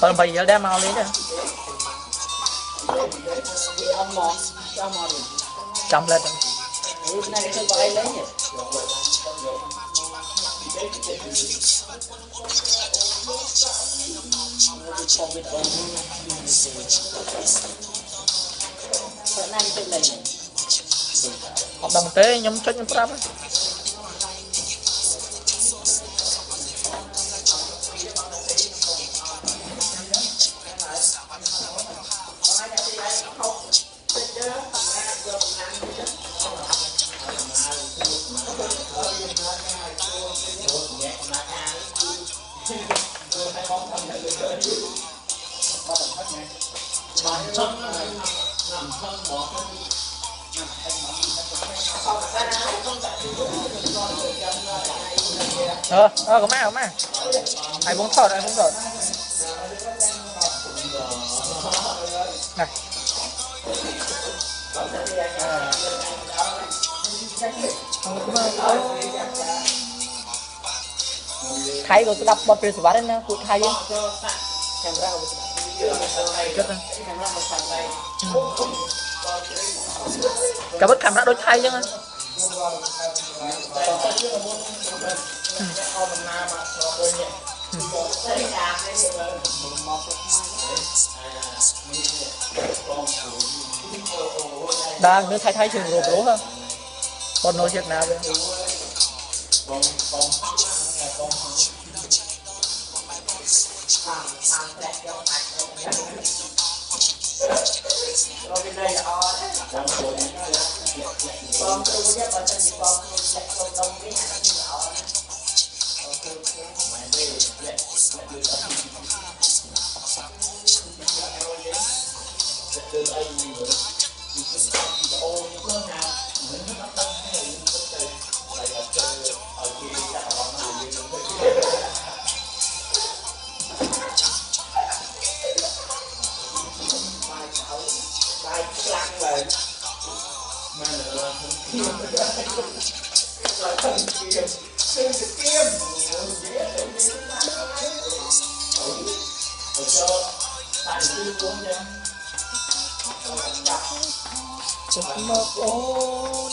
បើ8យល់ដែរមកលេងដែរចាំលេតអត់ដឹងទេខ្ញុំចុចខ្ញុំប្រាប់ហ្នឹង ờ ờ có má có má ai muốn sợ ai muốn sợ này khay rồi tôi đập bọt phía bát đó nè cụt khay lên. ra không biết គេបើអីលេងទេខ្ញុំវិតអូនតែណែគេលេង អត់ដឹង I'm don't like, don't make, don't make, don't make, don't make, don't make, don't bài lăn lên mà nữa kim là thần kim sư tử kim ở cho thành kim luôn nha Chúc mơ ôn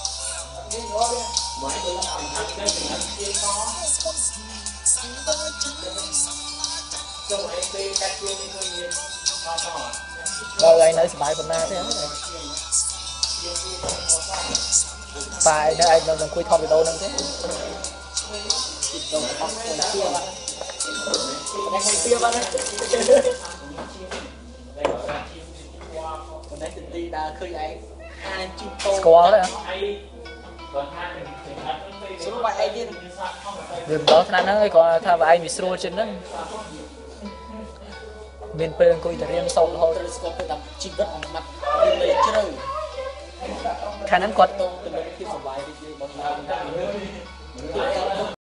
rồi rồi anh nói bài phần nào thế phải thế anh đừng khui thọt đâu nâng thế Đây con tia bạn đấy. Con đấy tình ti đã khơi ấy. Ai chim tô. score đấy hả ស្រួលបាយឯងទៀតវាមិនដល់ថ្នាក់ហ្នឹងអីគាត់ថាបើឯងវាស្រួលជាងហ្នឹងមានពេលអង្គុយតែរៀនសូត្ររហូតស្គាល់ទៅតាមជីវិតអង្គមាត់ទៅជ្រៅខាងហ្នឹងគាត់